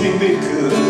me good.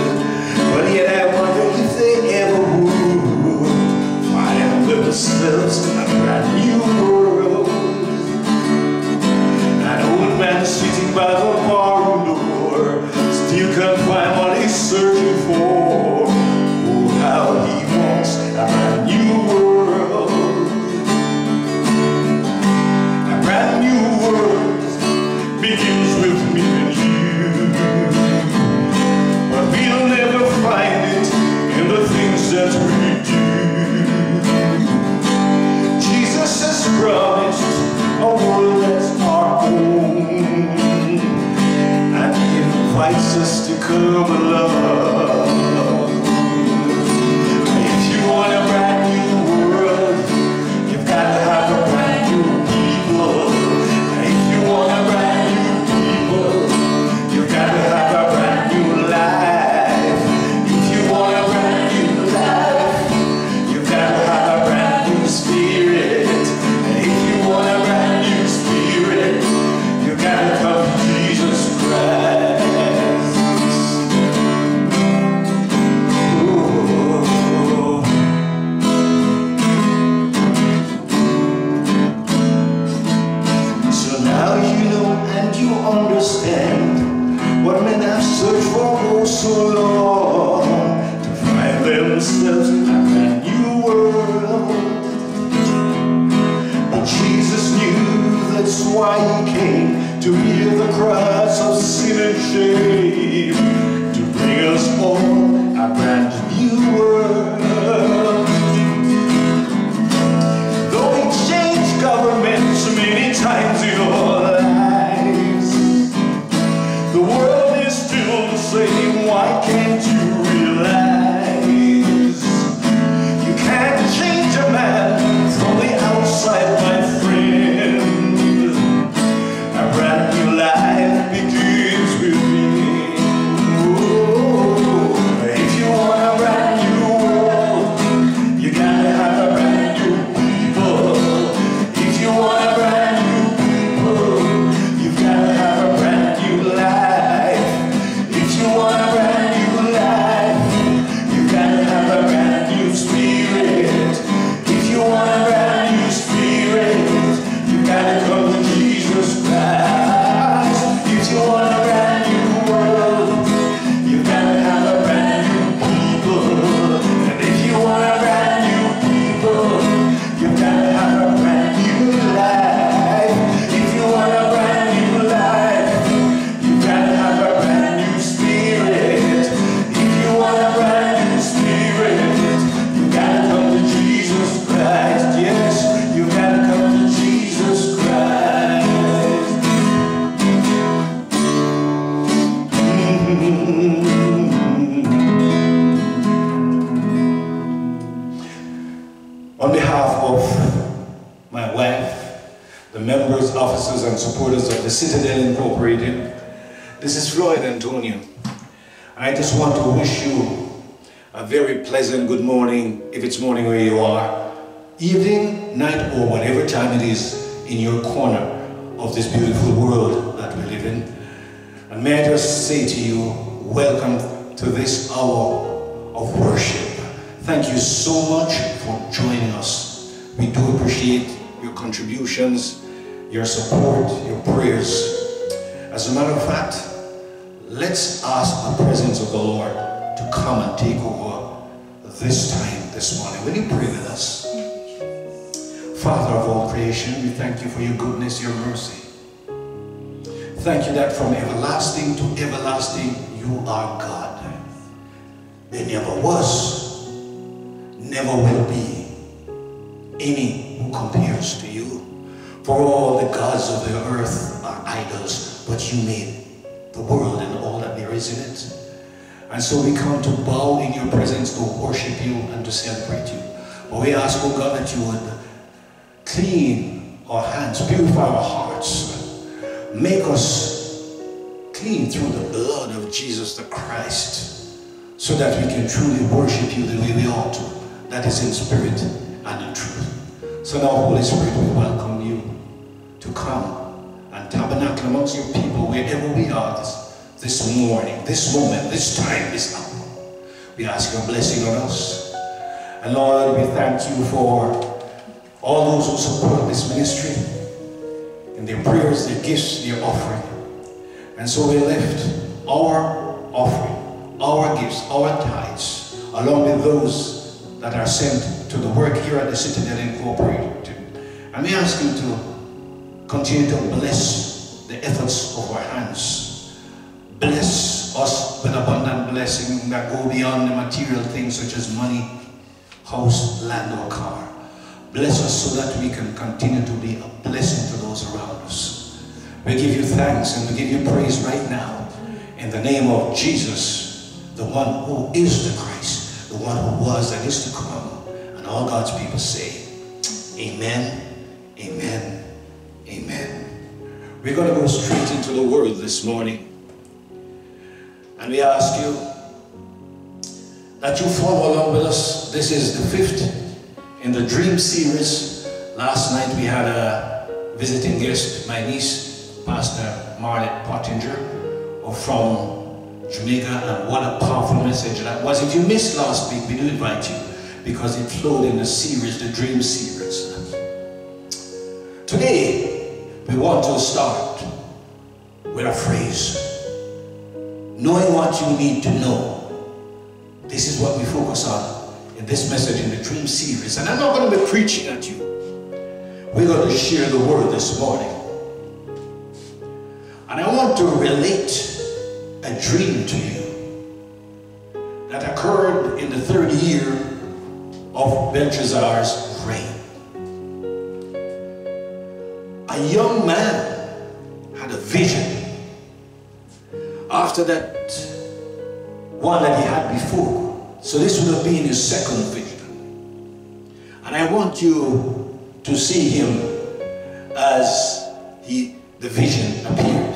dressed up a new world. But Jesus knew that's why he came to hear the cries of sin and shame, to bring us all a brand new world. Citadel Incorporated. This is Floyd Antonio. I just want to wish you a very pleasant good morning, if it's morning where you are, evening, night, or whatever time it is in your corner of this beautiful world that we live in. And may I just say to you, welcome to this hour of worship. Thank you so much for joining us. We do appreciate your contributions your support, your prayers. As a matter of fact, let's ask the presence of the Lord to come and take over this time, this morning. Will you pray with us? Father of all creation, we thank you for your goodness, your mercy. Thank you that from everlasting to everlasting, you are God. There never was, never will be any who compares to you. For all the gods of the earth are idols, but you made the world and all that there is in it. And so we come to bow in your presence to worship you and to celebrate you. But we ask, oh God, that you would clean our hands, purify our hearts, make us clean through the blood of Jesus the Christ, so that we can truly worship you the way we ought to. That is in spirit and in truth. So now, Holy Spirit, we welcome to come and tabernacle amongst your people wherever we are this this morning, this moment, this time, this hour. We ask your blessing on us. And Lord, we thank you for all those who support this ministry in their prayers, their gifts, their offering. And so we lift our offering, our gifts, our tithes, along with those that are sent to the work here at the Citadel Incorporated. And we ask you to continue to bless the efforts of our hands Bless us with abundant blessing that go beyond the material things such as money, house, land, or car. Bless us so that we can continue to be a blessing to those around us. We give you thanks and we give you praise right now in the name of Jesus, the one who is the Christ, the one who was and is to come. And all God's people say, Amen, Amen, Amen. We're going to go straight into the Word this morning. And we ask you that you follow along with us. This is the fifth in the Dream series. Last night we had a visiting guest, my niece, Pastor Marlette Pottinger, from Jamaica, and what a powerful message that was. If you missed last week, we do invite you because it flowed in the series, the Dream series. Today, we want to start with a phrase knowing what you need to know. This is what we focus on in this message in the Dream series. And I'm not going to be preaching at you. We're going to share the word this morning. And I want to relate a dream to you that occurred in the third year of Belshazzar's young man had a vision after that one that he had before. So this would have been his second vision. And I want you to see him as he, the vision appeared.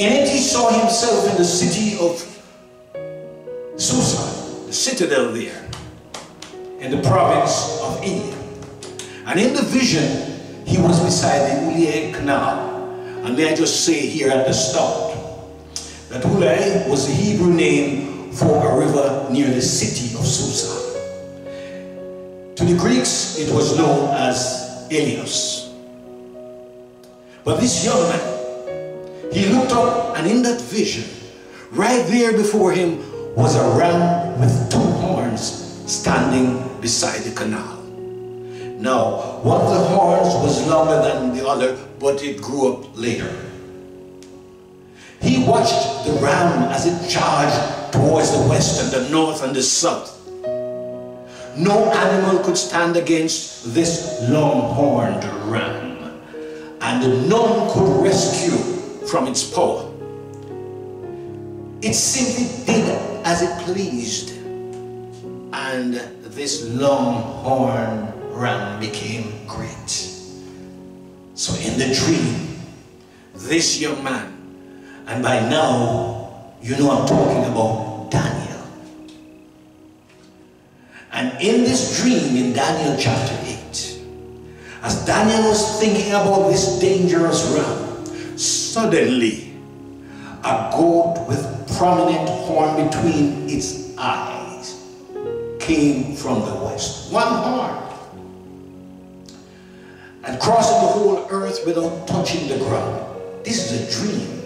In it he saw himself in the city of Susa, the citadel there, in the province of India. And in the vision, he was beside the Ulai Canal. And may I just say here at the start, that Ulai was the Hebrew name for a river near the city of Susa. To the Greeks, it was known as Elios. But this young man, he looked up and in that vision, right there before him was a ram with two horns standing beside the canal. Now, one of the horns was longer than the other, but it grew up later. He watched the ram as it charged towards the west and the north and the south. No animal could stand against this long-horned ram, and none could rescue from its power. It simply did as it pleased, and this long-horned ram became great. So in the dream, this young man and by now, you know I'm talking about Daniel. And in this dream in Daniel chapter 8, As Daniel was thinking about this dangerous ram, suddenly a goat with prominent horn between its eyes came from the west. One horn. And crossing the whole earth without touching the ground. This is a dream.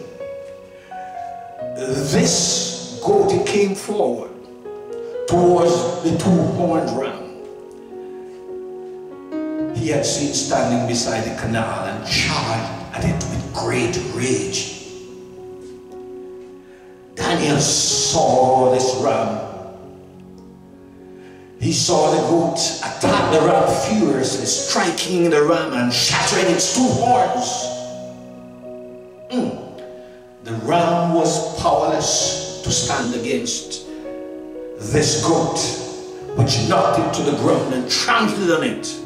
This goat came forward towards the two-horned ram. He had seen standing beside the canal and charged at it with great rage. Daniel saw this ram. He saw the goat attack the ram furiously, striking the ram and shattering its two horns. Mm. The ram was powerless to stand against this goat, which knocked it to the ground and trampled on it.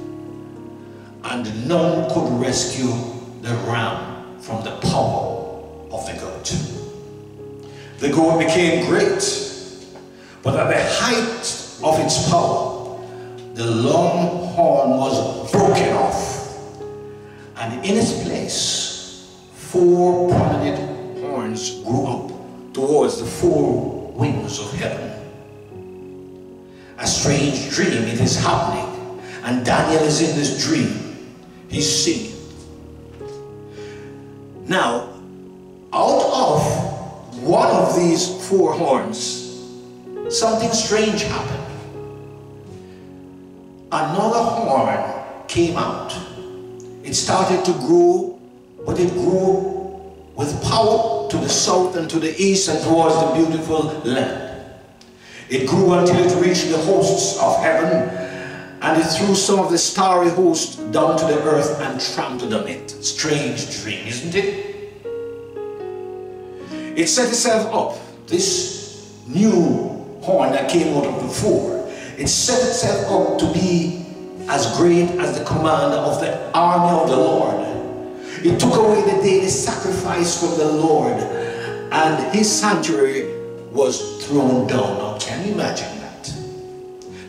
And none could rescue the ram from the power of the goat. The goat became great, but at the height of its power, the long horn was broken off, and in its place, four prominent horns grew up towards the four winds of heaven. A strange dream, it is happening, and Daniel is in this dream. He's singing. Now, out of one of these four horns, something strange happened. Another horn came out. It started to grow, but it grew with power to the south and to the east and towards the beautiful land. It grew until it reached the hosts of heaven and it threw some of the starry host down to the earth and trampled on it. Strange dream, isn't it? It set itself up, this new horn that came out of the four, it set itself up to be as great as the commander of the army of the Lord. It took away the daily sacrifice from the Lord and his sanctuary was thrown down. Now can you imagine that?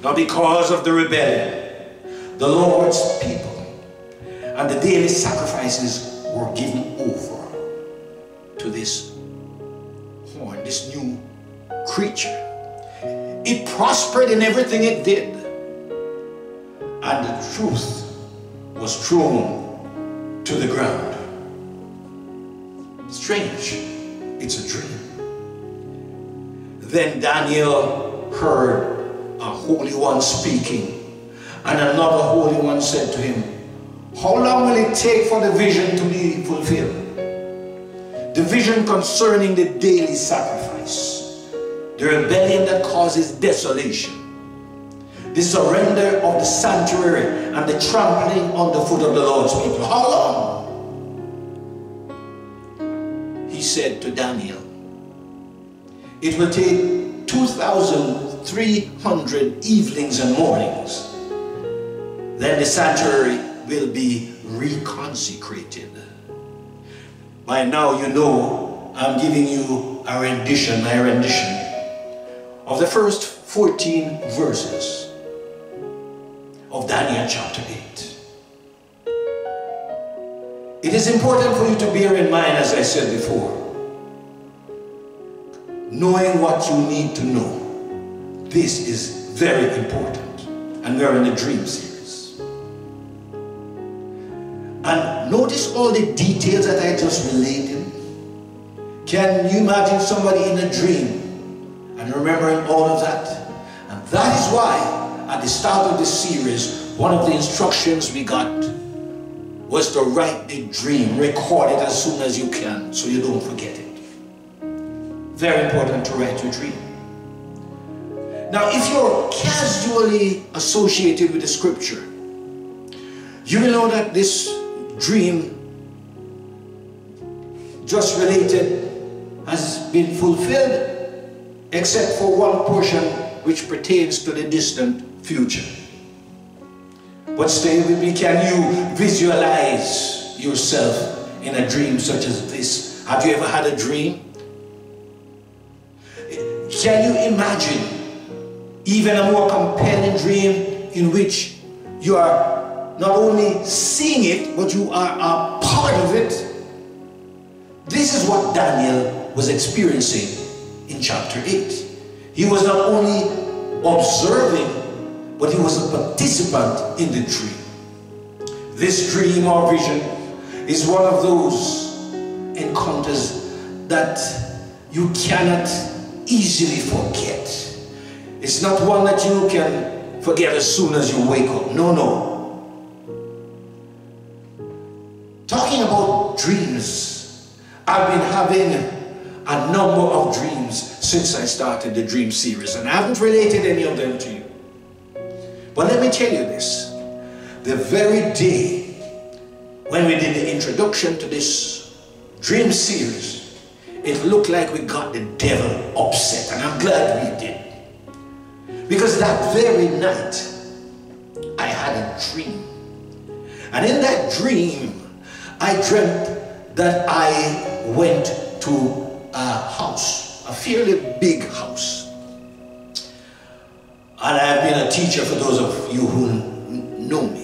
Now because of the rebellion, the Lord's people and the daily sacrifices were given over to this horn, this new creature. It prospered in everything it did. And the truth was thrown to the ground. Strange. It's a dream. Then Daniel heard a holy one speaking. And another holy one said to him, How long will it take for the vision to be fulfilled? The vision concerning the daily sacrifice, the rebellion that causes desolation, the surrender of the sanctuary and the trampling on the foot of the Lord's people. How long? He said to Daniel, it will take 2,300 evenings and mornings. Then the sanctuary will be reconsecrated. By now you know I'm giving you a rendition, my rendition of the first 14 verses of Daniel chapter 8. It is important for you to bear in mind, as I said before, knowing what you need to know. This is very important. And we're in the dream series. And notice all the details that I just related. Can you imagine somebody in a dream and remembering all of that? And that is why at the start of the series, one of the instructions we got was to write the dream, record it as soon as you can so you don't forget it. Very important to write your dream. Now, if you're casually associated with the scripture, you will know that this dream just related has been fulfilled except for one portion which pertains to the distant future. But stay with me, can you visualize yourself in a dream such as this? Have you ever had a dream? Can you imagine even a more compelling dream in which you are not only seeing it, but you are a part of it. This is what Daniel was experiencing in chapter 8. He was not only observing, but he was a participant in the dream. This dream or vision is one of those encounters that you cannot easily forget. It's not one that you can forget as soon as you wake up. No, no. Talking about dreams, I've been having a number of dreams since I started the dream series, and I haven't related any of them to you. But let me tell you this the very day when we did the introduction to this dream series, it looked like we got the devil upset, and I'm glad we did. Because that very night, I had a dream. And in that dream, I dreamt that I went to a house, a fairly big house. And I've been a teacher for those of you who know me.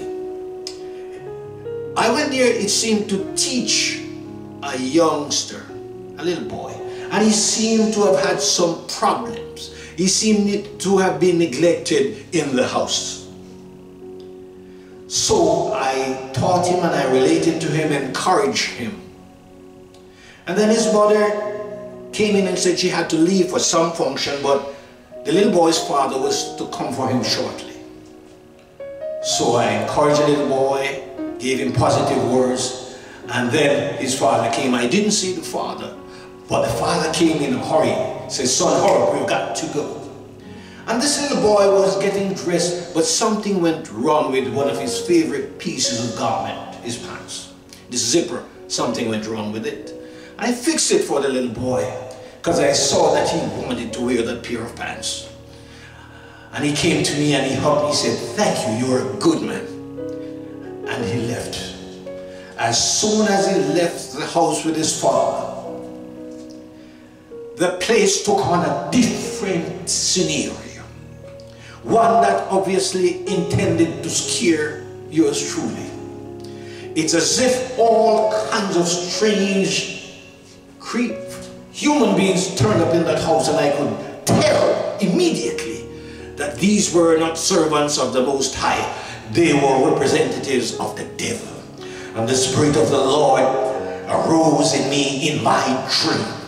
I went there, it seemed, to teach a youngster, a little boy. And he seemed to have had some problems. He seemed to have been neglected in the house. So I taught him and I related to him, encouraged him. And then his mother came in and said she had to leave for some function, but the little boy's father was to come for him shortly. So I encouraged the little boy, gave him positive words, and then his father came. I didn't see the father, but the father came in a hurry, said, son, hurry, we've got to go. And this little boy was getting dressed, but something went wrong with one of his favorite pieces of garment, his pants. The zipper, something went wrong with it. I fixed it for the little boy because I saw that he wanted to wear that pair of pants. And he came to me and he hugged me, he said, thank you, you're a good man. And he left. As soon as he left the house with his father, the place took on a different scenario. One that obviously intended to scare yours truly. It's as if all kinds of strange creep human beings turned up in that house and I could tell immediately that these were not servants of the Most High. They were representatives of the devil. And the Spirit of the Lord arose in me in my dream.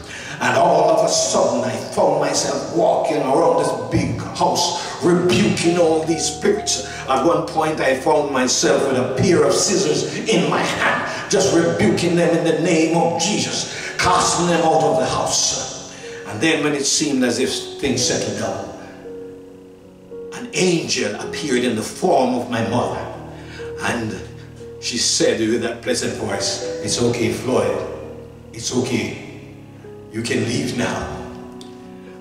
And all of a sudden I found myself walking around this big house, rebuking all these spirits. At one point I found myself with a pair of scissors in my hand, just rebuking them in the name of Jesus, casting them out of the house. And then when it seemed as if things settled down, an angel appeared in the form of my mother. And she said with that pleasant voice, it's okay, Floyd. It's okay. You can leave now.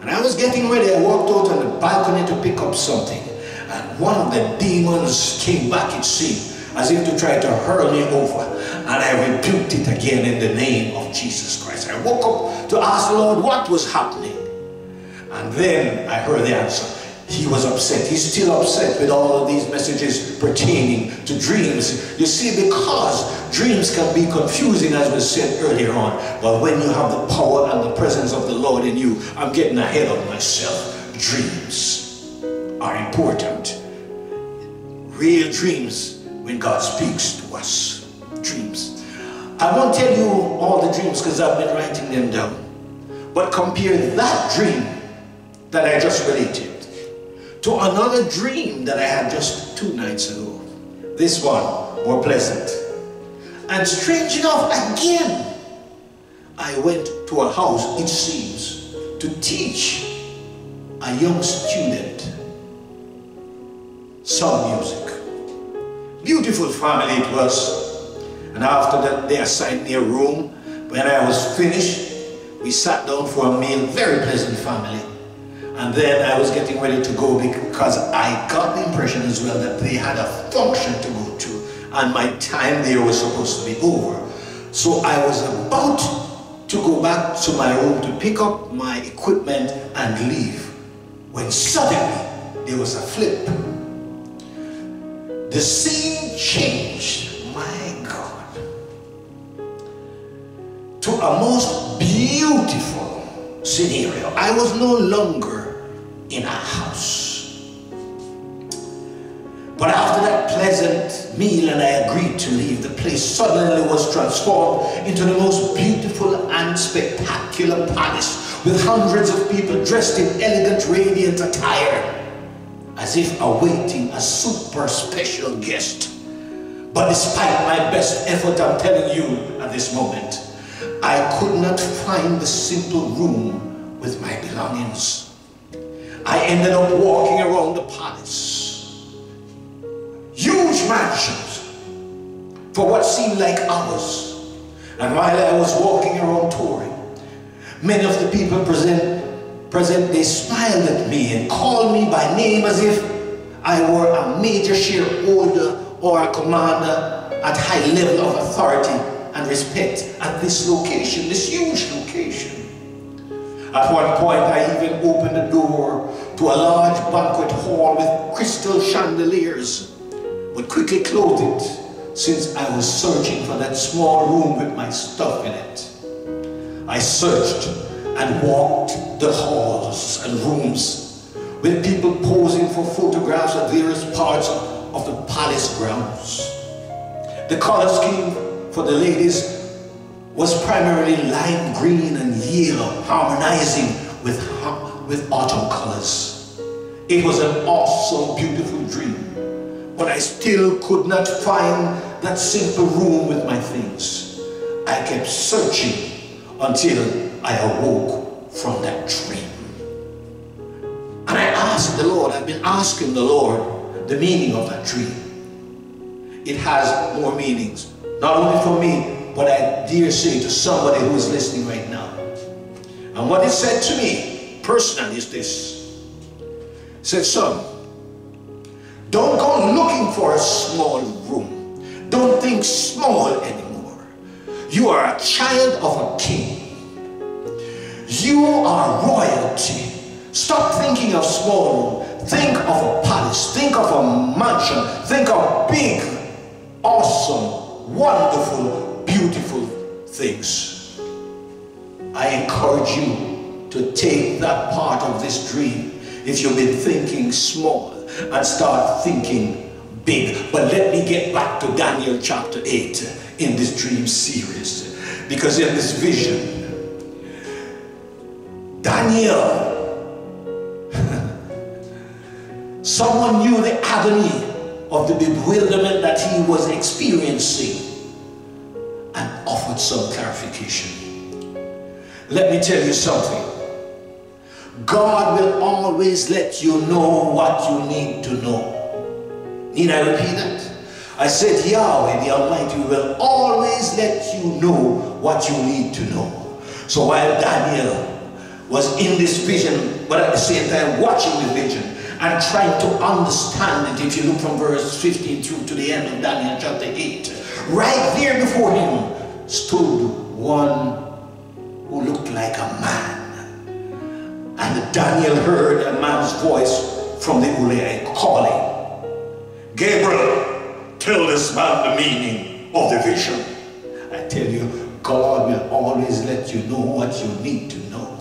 And I was getting ready. I walked out on the balcony to pick up something. And one of the demons came back, it seemed, as if to try to hurl me over. And I rebuked it again in the name of Jesus Christ. I woke up to ask the Lord what was happening. And then I heard the answer. He was upset. He's still upset with all of these messages pertaining to dreams. You see, because dreams can be confusing, as was said earlier on. But when you have the power and the presence of the Lord in you, I'm getting ahead of myself. Dreams are important. Real dreams when God speaks to us. Dreams. I won't tell you all the dreams because I've been writing them down. But compare that dream that I just related to another dream that I had just two nights ago. This one, more pleasant. And strange enough, again, I went to a house, it seems, to teach a young student some music. Beautiful family it was. And after that, they assigned me a room. When I was finished, we sat down for a meal, very pleasant family. And then I was getting ready to go because I got the impression as well that they had a function to go to and my time there was supposed to be over. So I was about to go back to my room to pick up my equipment and leave when suddenly there was a flip. the scene changed, my God, to a most beautiful scenario. I was no longer in a house. But after that pleasant meal and I agreed to leave, the place suddenly was transformed into the most beautiful and spectacular palace with hundreds of people dressed in elegant, radiant attire as if awaiting a super special guest. But despite my best effort, I'm telling you at this moment, I could not find the simple room with my belongings. I ended up walking around the palace. Huge mansions for what seemed like hours. And while I was walking around touring, many of the people present present, they smiled at me and called me by name as if I were a major shareholder or a commander at high level of authority and respect at this location, this huge location. At one point, I even opened the door to a large banquet hall with crystal chandeliers, but quickly closed it since I was searching for that small room with my stuff in it. I searched and walked the halls and rooms with people posing for photographs at various parts of the palace grounds. The color scheme for the ladies was primarily lime green and yellow, harmonizing with, with autumn colors. It was an awesome, beautiful dream, but I still could not find that simple room with my things. I kept searching until I awoke from that dream. And I asked the Lord, I've been asking the Lord the meaning of that dream. It has more meanings, not only for me, but I dare say to somebody who is listening right now. And what it said to me personally is this. It said, son, don't go looking for a small room. Don't think small anymore. You are a child of a king. You are royalty. Stop thinking of small room. Think of a palace. Think of a mansion. Think of big, awesome, wonderful, beautiful things. I encourage you to take that part of this dream if you've been thinking small and start thinking big. But let me get back to Daniel chapter 8 in this dream series. Because in this vision, Daniel. Someone knew the agony of the bewilderment that he was experiencing and offered some clarification. Let me tell you something. God will always let you know what you need to know. Need I repeat that? I said Yahweh the Almighty will always let you know what you need to know. So while Daniel was in this vision, but at the same time watching the vision and trying to understand it. If you look from verse 15 through to the end of Daniel chapter 8, right there before him stood one who looked like a man. And Daniel heard a man's voice from the Ulai calling, Gabriel, tell this man the meaning of the vision. I tell you, God will always let you know what you need to know.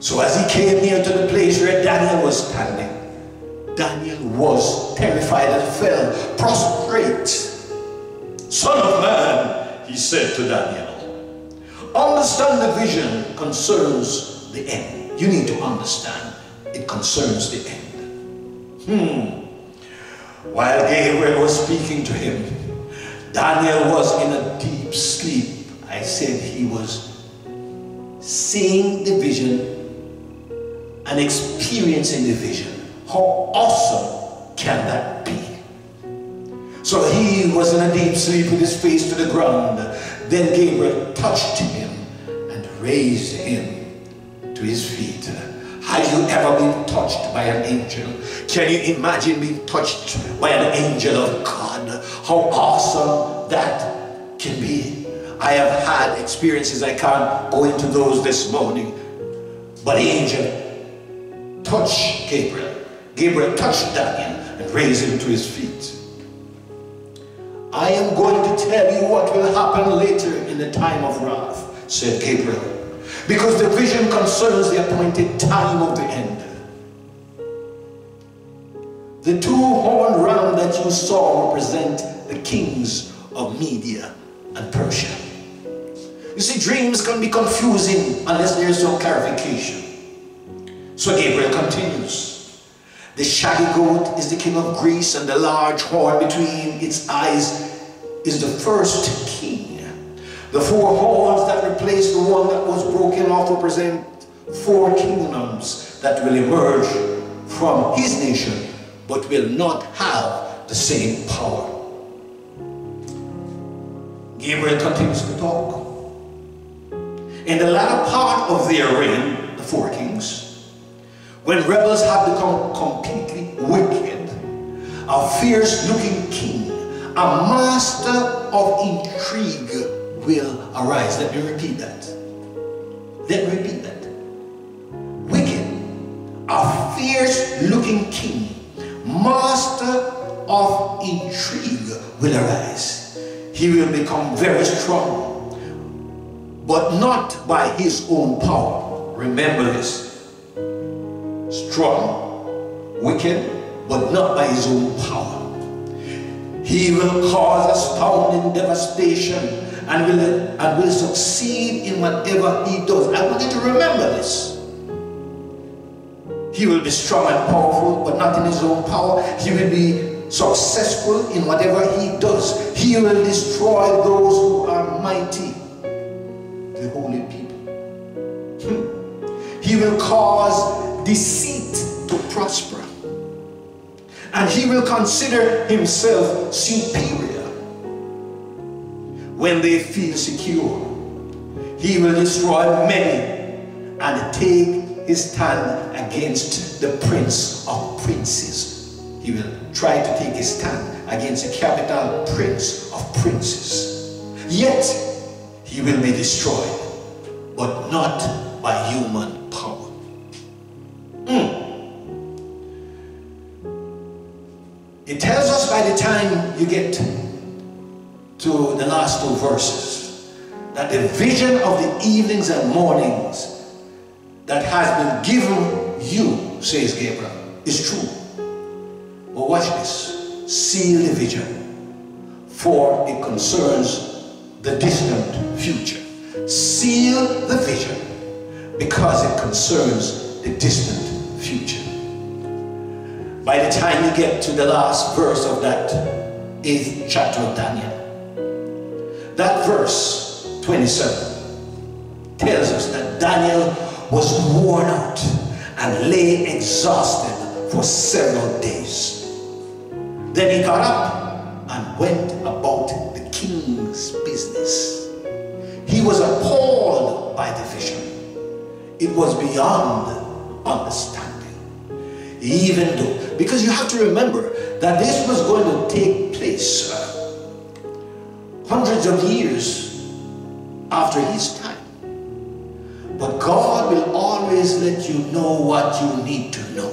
So as he came near to the place where Daniel was standing, Daniel was terrified and fell prostrate. Son of man, he said to Daniel, understand the vision concerns the end. You need to understand it concerns the end. Hmm. While Gabriel was speaking to him, Daniel was in a deep sleep. I said he was seeing the vision and experiencing the vision. How awesome can that be? So he was in a deep sleep with his face to the ground. Then Gabriel touched him and raised him to his feet. Have you ever been touched by an angel? Can you imagine being touched by an angel of God? How awesome that can be. I have had experiences, I can't go into those this morning. But angel touched Gabriel. Gabriel touched Daniel and raise him to his feet. I am going to tell you what will happen later in the time of wrath, said Gabriel, because the vision concerns the appointed time of the end. The two horned ram that you saw represent the kings of Media and Persia. You see, dreams can be confusing unless there is some clarification. So Gabriel continues. The shaggy goat is the king of Greece, and the large horn between its eyes is the first king. The four horns that replace the one that was broken off represent four kingdoms that will emerge from his nation but will not have the same power. Gabriel continues to talk. In the latter part of their reign, the four kings, when rebels have become completely wicked, a fierce looking king, a master of intrigue will arise. Let me repeat that. Let me repeat that. Wicked, a fierce looking king master of intrigue will arise. He will become very strong, but not by his own power. Remember this. Strong, wicked, but not by his own power. He will cause astounding devastation and will, and will succeed in whatever he does. I want you to remember this. He will be strong and powerful, but not in his own power. He will be successful in whatever he does. He will destroy those who are mighty, the holy people. Hmm. He will cause deceit to prosper. And he will consider himself superior when they feel secure. He will destroy many and take his stand against the prince of princes. He will try to take his stand against the capital prince of princes. Yet he will be destroyed, but not by human power. Mm. It tells us by the time you get to the last two verses that the vision of the evenings and mornings that has been given you, says Gabriel, is true. But watch this. Seal the vision, for it concerns the distant future. Seal the vision because it concerns the distant future. By the time you get to the last verse of that eighth chapter of Daniel, that verse 27 tells us that Daniel was worn out and lay exhausted for several days. Then he got up and went about the king's business. He was appalled by the vision. It was beyond understanding. Even though, because you have to remember that this was going to take place uh, hundreds of years after his time. But God will always let you know what you need to know.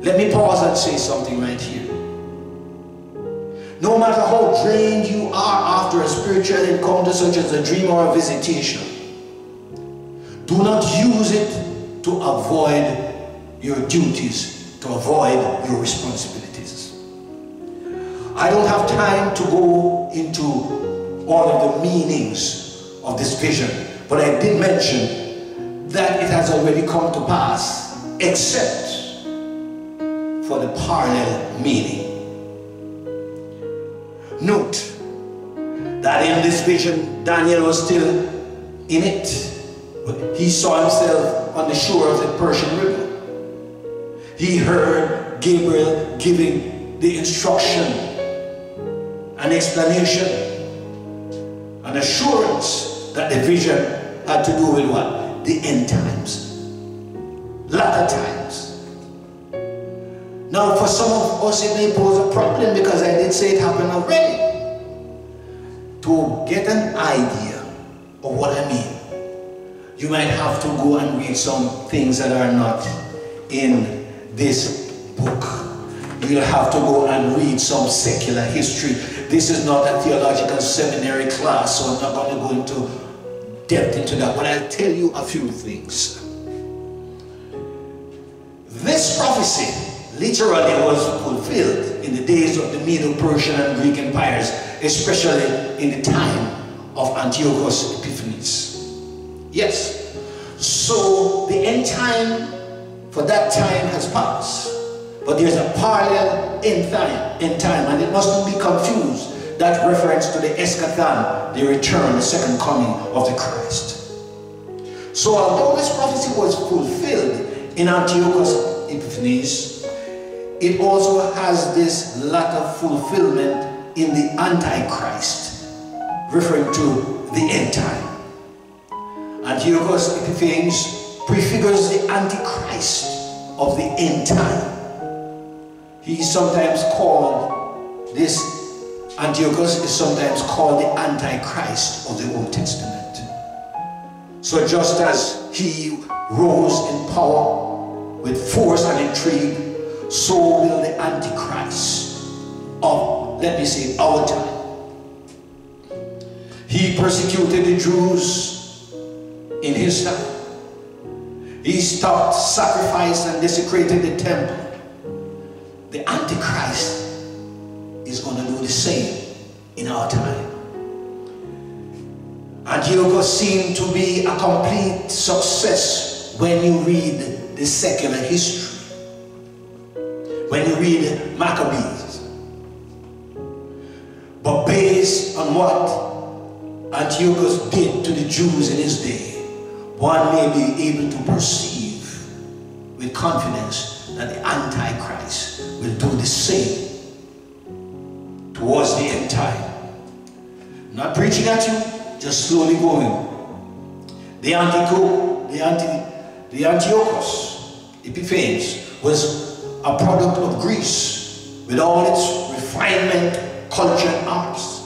Let me pause and say something right here. No matter how drained you are after a spiritual encounter such as a dream or a visitation, do not use it to avoid your duties, to avoid your responsibilities. I don't have time to go into all of the meanings of this vision but I did mention that it has already come to pass, except for the parallel meaning. Note that in this vision, Daniel was still in it. But he saw himself on the shore of the Persian River. He heard Gabriel giving the instruction, an explanation, an assurance that the vision had to do with what? The end times. Latter times. Now for some of us it may pose a problem because I did say it happened already. To get an idea of what I mean, you might have to go and read some things that are not in this book. you'll have to go and read some secular history. This is not a theological seminary class, so I'm not going to go into depth into that, but I'll tell you a few things. This prophecy literally was fulfilled in the days of the Medo-Persian and Greek empires, especially in the time of Antiochus Epiphanes. Yes. So the end time for that time has passed. But there's a parallel in time, end time, and it mustn't be confused. That reference to the eschaton, the return, the second coming of the Christ. So although this prophecy was fulfilled in Antiochus Epiphanes, it also has this lack of fulfillment in the Antichrist, referring to the end time. Antiochus Epiphanes prefigures the Antichrist of the end time. He is sometimes called, this Antiochus is sometimes called the Antichrist of the Old Testament. So just as he rose in power with force and intrigue, so will the Antichrist of, let me say, our time. He persecuted the Jews in his time. He stopped sacrifice and desecrated the temple. The Antichrist is going to do the same in our time. Antiochus seemed to be a complete success when you read the secular history. When you read Maccabees. But based on what Antiochus did to the Jews in his day, one may be able to perceive with confidence that the Antichrist will do the same towards the end time. not preaching at you, just slowly going. The Antico, the Anti, the Antiochus Epiphanes was a product of Greece with all its refinement, culture, and arts.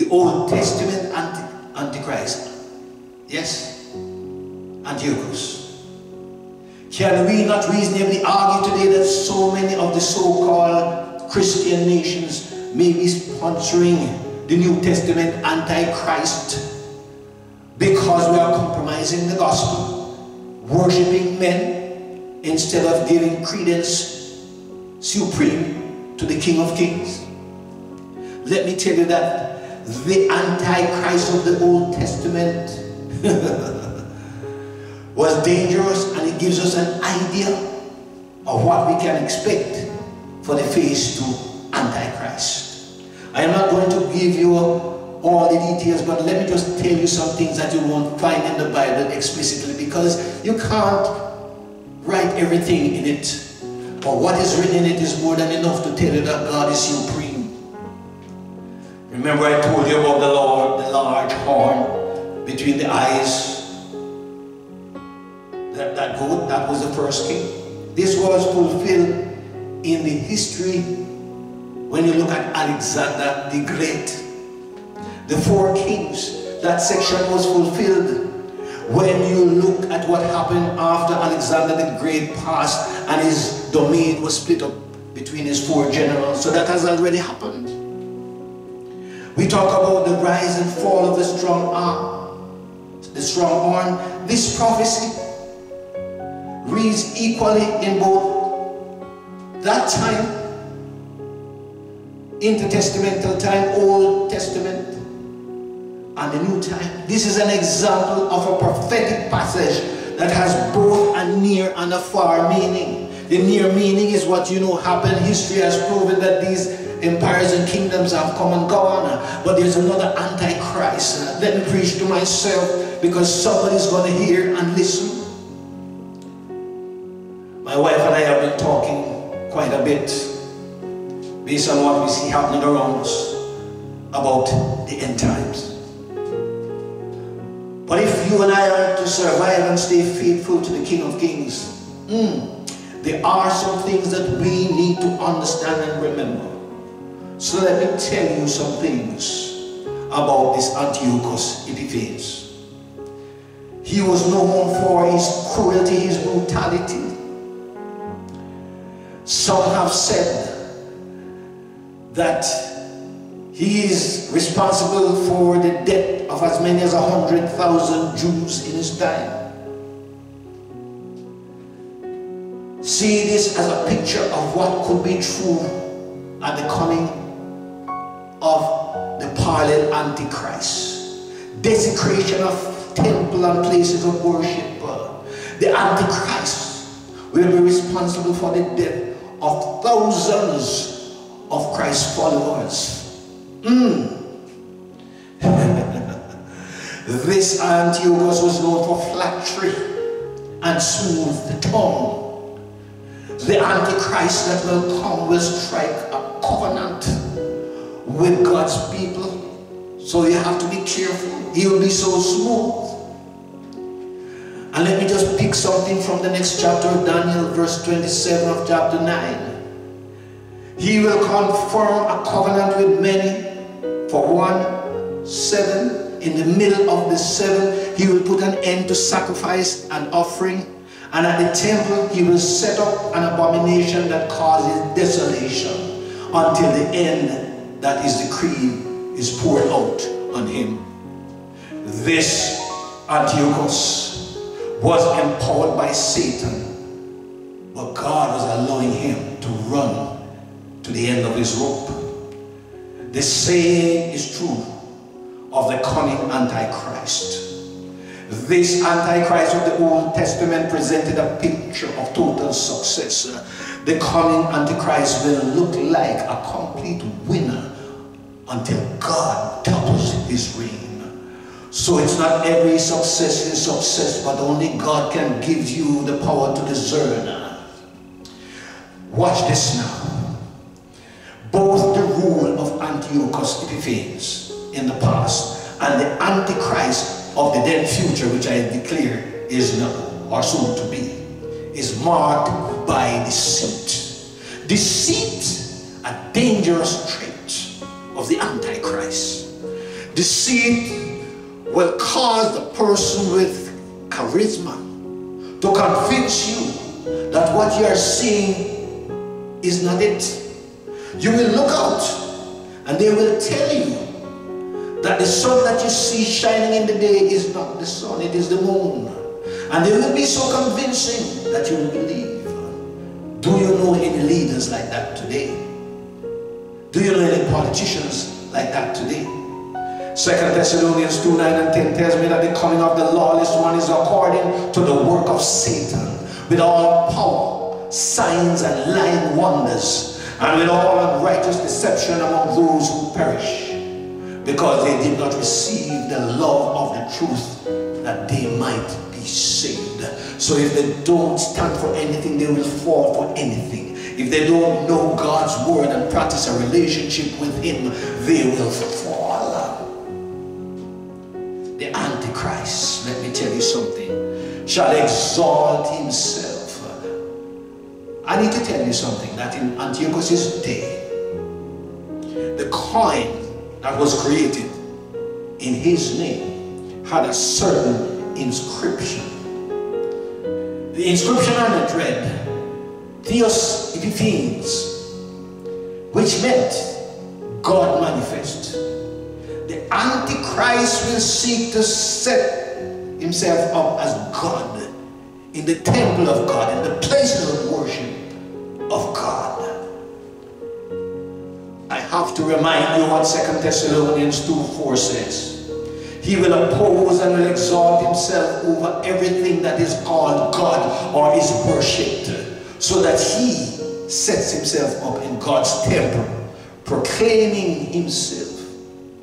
The Old Testament anti Antichrist. Yes? Antiochus. Can we not reasonably argue today that so many of the so-called Christian nations may be sponsoring the New Testament Antichrist because we are compromising the gospel? worshipping men instead of giving credence supreme to the King of Kings. Let me tell you that the Antichrist of the Old Testament was dangerous and it gives us an idea of what we can expect for the phase two Antichrist. I am not going to give you all the details, but let me just tell you some things that you won't find in the Bible explicitly because you can't write everything in it. But what is written in it is more than enough to tell you that God is supreme. Remember I told you about the Lord, the large horn between the eyes. That, that goat, that was the first king. This was fulfilled in the history when you look at Alexander the Great the four kings, that section was fulfilled when you look at what happened after Alexander the Great passed and his domain was split up between his four generals. So that has already happened. We talk about the rise and fall of the strong arm, the strong arm. This prophecy reads equally in both that time, intertestamental time, Old Testament, and the New Time. This is an example of a prophetic passage that has both a near and a far meaning. The near meaning is what you know happened. History has proven that these empires and kingdoms have come and gone. But there's another antichrist. Let me preach to myself because somebody's going to hear and listen. My wife and I have been talking quite a bit based on what we see happening around us about the end times. But if you and I are to survive and stay faithful to the King of Kings, mm, there are some things that we need to understand and remember. So let me tell you some things about this Antiochus Epiphanes. He was known for his cruelty, his brutality. Some have said that he is responsible for the death of as many as a hundred thousand Jews in his time. See this as a picture of what could be true at the coming of the parallel Antichrist. Desecration of temple and places of worship. The Antichrist will be responsible for the death of thousands of Christ's followers. Mm. this Antiochus was known for flattery and smooth tongue. The Antichrist that will come will strike a covenant with God's people. So you have to be careful. He will be so smooth. And let me just pick something from the next chapter of Daniel, verse 27 of chapter 9. He will confirm a covenant with many for one, seven. In the middle of the seven, he will put an end to sacrifice and offering. And at the temple, he will set up an abomination that causes desolation until the end that his decree is poured out on him. This Antiochus was empowered by Satan, but God was allowing him to run to the end of his rope. The saying is true of the coming Antichrist. This Antichrist of the Old Testament presented a picture of total success. The coming Antichrist will look like a complete winner until God topples his reign. So it's not every success is success, but only God can give you the power to discern. Watch this now both the rule of Antiochus Epiphanes in the past and the Antichrist of the then future, which I declare is now or soon to be, is marked by deceit. Deceit, a dangerous trait of the Antichrist. Deceit will cause the person with charisma to convince you that what you are seeing is not it. You will look out and they will tell you that the sun that you see shining in the day is not the sun, it is the moon. And they will be so convincing that you will believe. Do you know any leaders like that today? Do you know any politicians like that today? Second Thessalonians 2, 9 and 10 tells me that the coming of the lawless one is according to the work of Satan with all power, signs and lying wonders and with all unrighteous deception among those who perish, because they did not receive the love of the truth that they might saved. So if they don't stand for anything, they will fall for anything. If they don't know God's word and practice a relationship with Him, they will fall. The Antichrist, let me tell you something, shall exalt himself I need to tell you something that in Antiochus' day, the coin that was created in his name had a certain inscription. The inscription on it read, Theos Epiphanes, which meant God manifest. The Antichrist will seek to set himself up as God in the temple of God, in the place of worship of God. I have to remind you what 2 Thessalonians 2 4 says. He will oppose and will exalt himself over everything that is called God or is worshipped, so that he sets himself up in God's temple, proclaiming himself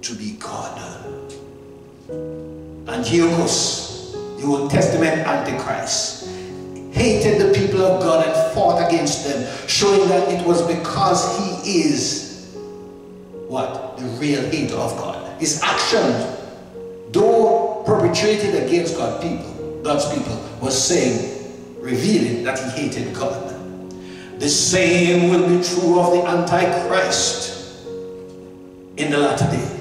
to be God. Antiochus, the Old Testament Antichrist, hated the people of God and fought against them, showing that it was because he is what? The real hater of God. His actions, though perpetrated against God people, God's people, was saying, revealing that he hated God. The same will be true of the Antichrist in the latter day.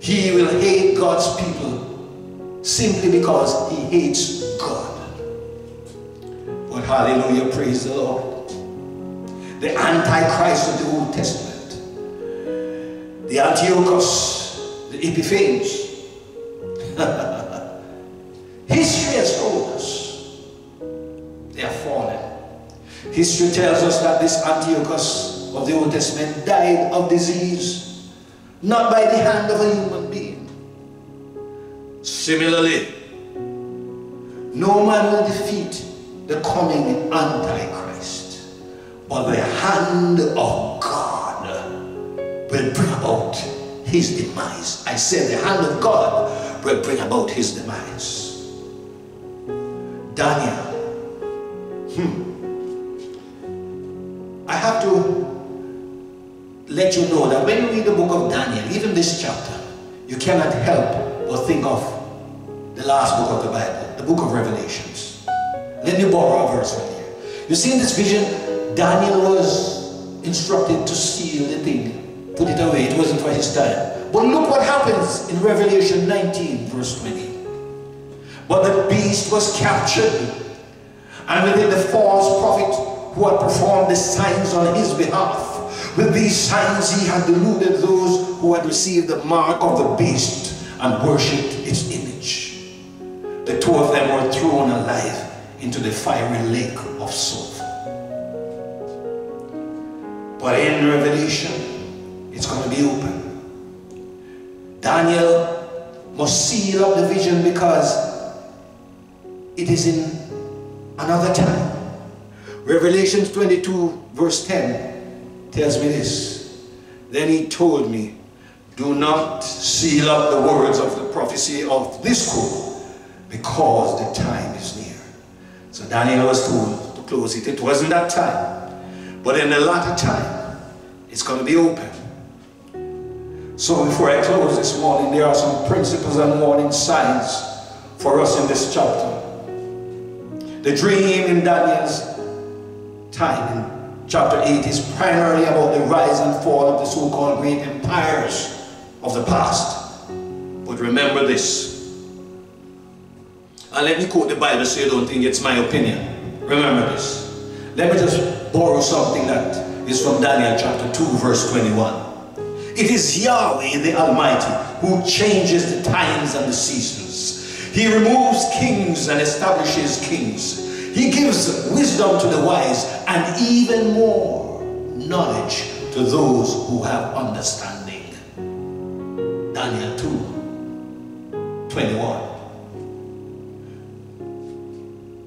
He will hate God's people simply because he hates God. But hallelujah, praise the Lord. the Antichrist of the Old Testament, the Antiochus, the Epiphanes. History has told us they are fallen. History tells us that this Antiochus of the Old Testament died of disease, not by the hand of a human being. Similarly, no man will defeat the coming Antichrist, but the hand of God will bring about his demise. I said the hand of God will bring about his demise. Daniel. Hmm. I have to let you know that when you read the book of Daniel, even this chapter, you cannot help but think of the last book of the Bible, the book of Revelations. Let me borrow a verse from here. You see in this vision, Daniel was instructed to seal the thing, put it away. It wasn't for his time. But look what happens in Revelation 19, verse 20. But the beast was captured, and within the false prophet who had performed the signs on his behalf. With these signs he had deluded those who had received the mark of the beast and worshipped its image. The two of them were thrown alive into the fiery lake of sulfur. But in Revelation, it's going to be open. Daniel must seal up the vision because it is in another time. Revelation 22 verse 10 tells me this. Then he told me, do not seal up the words of the prophecy of this scroll because the time is near. So Daniel was told to close it. It wasn't that time. But in the latter time, it's going to be open. So before I close this morning, there are some principles and warning signs for us in this chapter. The dream in Daniel's time in chapter 8 is primarily about the rise and fall of the so-called great empires of the past. But remember this. And let me quote the Bible so you don't think it's my opinion. Remember this. Let me just borrow something that is from Daniel chapter 2 verse 21. It is Yahweh the Almighty who changes the times and the seasons. He removes kings and establishes kings. He gives wisdom to the wise and even more knowledge to those who have understanding. Daniel 2 21.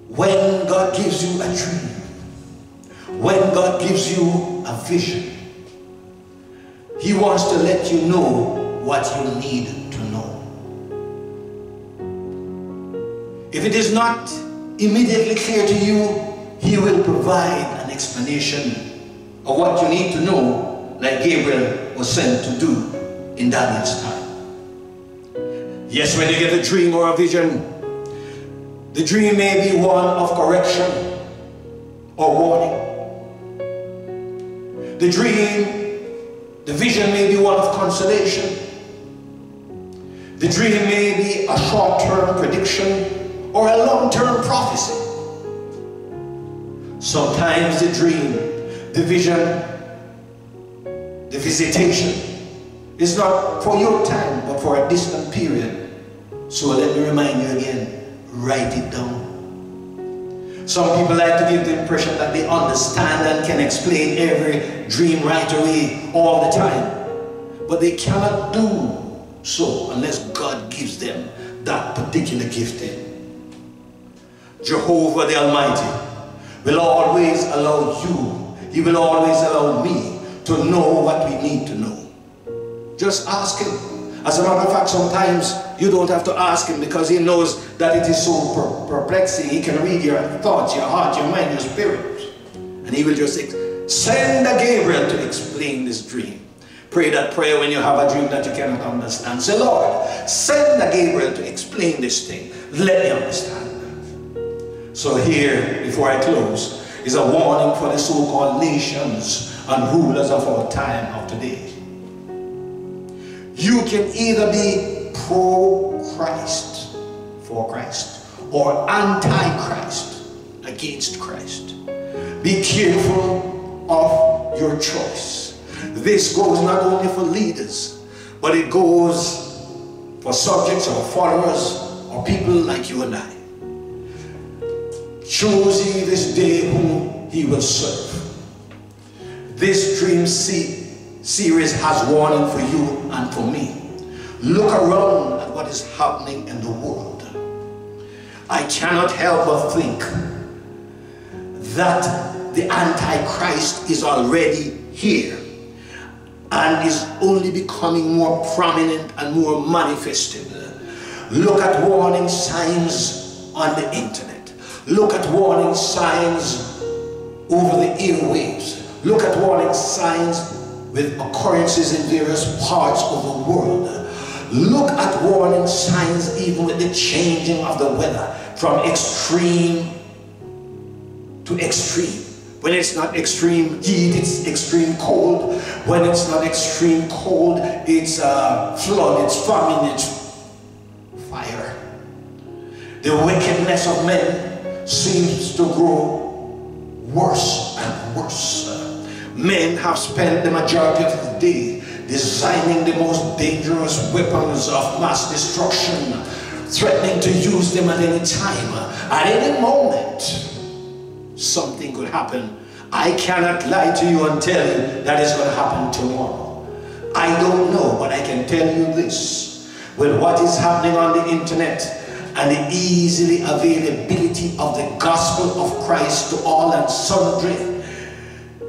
When God gives you a dream, when God gives you a vision, He wants to let you know what you need to know. If it is not immediately clear to you, He will provide an explanation of what you need to know, like Gabriel was sent to do in Daniel's time. Yes, when you get a dream or a vision, the dream may be one of correction or warning. The dream, the vision may be one of consolation. The dream may be a short-term prediction or a long-term prophecy. Sometimes the dream, the vision, the visitation is not for your time but for a distant period. So let me remind you again, write it down. Some people like to give the impression that they understand and can explain every dream right away all the time. But they cannot do so unless God gives them that particular gifting. Jehovah the Almighty will always allow you, He will always allow me to know what we need to know. Just ask Him. As a matter of fact, sometimes you don't have to ask Him because He knows that it is so per perplexing. He can read your thoughts, your heart, your mind, your spirit. And He will just say, send a Gabriel to explain this dream. Pray that prayer when you have a dream that you cannot understand. Say, Lord, send a Gabriel to explain this thing. Let me understand. So here, before I close, is a warning for the so-called nations and rulers of our time of today. You can either be pro-Christ, for Christ, or anti-Christ, against Christ. Be careful of your choice. This goes not only for leaders, but it goes for subjects or followers or people like you and I. Choose ye this day whom he will serve. This dream series has warning for you and for me. Look around at what is happening in the world. I cannot help but think that the Antichrist is already here and is only becoming more prominent and more manifested. Look at warning signs on the internet. Look at warning signs over the airwaves. Look at warning signs with occurrences in various parts of the world. Look at warning signs even with the changing of the weather from extreme to extreme. When it's not extreme heat, it's extreme cold. When it's not extreme cold, it's uh, flood, it's famine, it's fire. The wickedness of men seems to grow worse and worse. Men have spent the majority of the day designing the most dangerous weapons of mass destruction, threatening to use them at any time. At any moment, something could happen. I cannot lie to you and tell you that is going to happen tomorrow. I don't know, but I can tell you this. With what is happening on the internet and the easily availability of the gospel of Christ to all and sundry,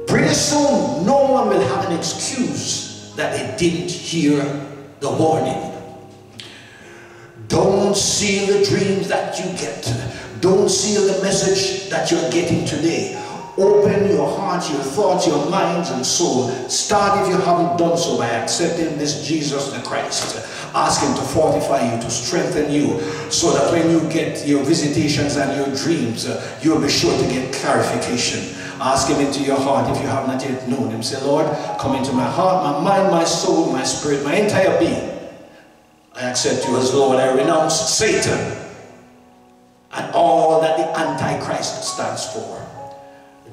Pretty soon, no one will have an excuse that they didn't hear the warning. Don't seal the dreams that you get. Don't seal the message that you're getting today. Open your heart, your thoughts, your minds and soul. Start if you haven't done so by accepting this Jesus the Christ. Ask him to fortify you, to strengthen you, so that when you get your visitations and your dreams, uh, you'll be sure to get clarification. Ask him into your heart if you have not yet known him. Say, Lord, come into my heart, my mind, my soul, my spirit, my entire being. I accept you as Lord. I renounce Satan and all that the Antichrist stands for.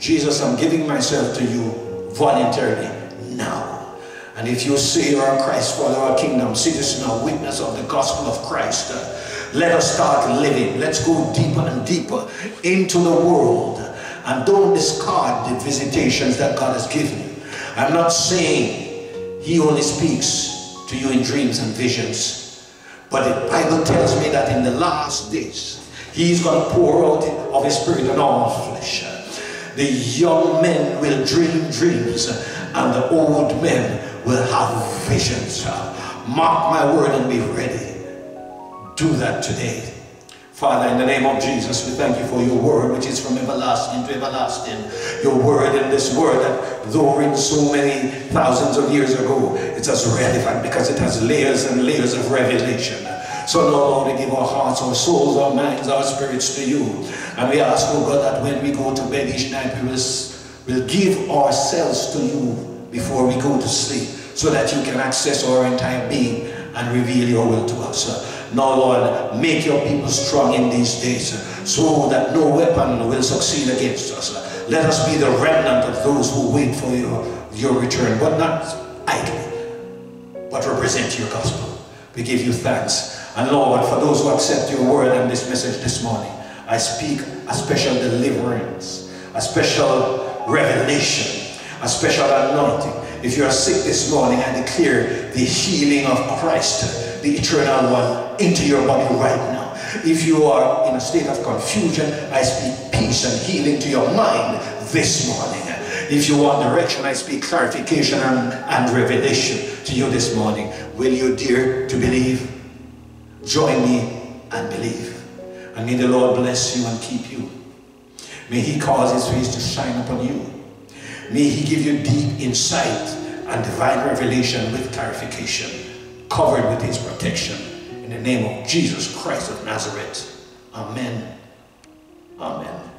Jesus, I'm giving myself to you voluntarily now. And if you say you are Christ, follower, kingdom, citizen, or witness of the gospel of Christ, uh, let us start living. Let's go deeper and deeper into the world and don't discard the visitations that God has given you. I'm not saying he only speaks to you in dreams and visions. But the Bible tells me that in the last days, he's going to pour out of his spirit on all flesh. The young men will dream dreams and the old men will have visions. Mark my word and be ready. Do that today. Father, in the name of Jesus, we thank you for your word, which is from everlasting to everlasting. Your word in this word that though written so many thousands of years ago, it's as relevant because it has layers and layers of revelation. So Lord, we give our hearts, our souls, our minds, our spirits to you. And we ask, oh God, that when we go to bed each night, we will, will give ourselves to you before we go to sleep so that you can access our entire being and reveal your will to us. Now, Lord, make your people strong in these days so that no weapon will succeed against us. Let us be the remnant of those who wait for your, your return, but not idly, but represent your gospel. We give you thanks. And Lord, for those who accept your word and this message this morning, I speak a special deliverance, a special revelation, a special anointing. If you are sick this morning, I declare the healing of Christ the eternal one into your body right now. If you are in a state of confusion, I speak peace and healing to your mind this morning. If you want direction, I speak clarification and, and revelation to you this morning. Will you dare to believe? Join me and believe. And may the Lord bless you and keep you. May he cause his face to shine upon you. May he give you deep insight and divine revelation with clarification covered with his protection. In the name of Jesus Christ of Nazareth. Amen. Amen.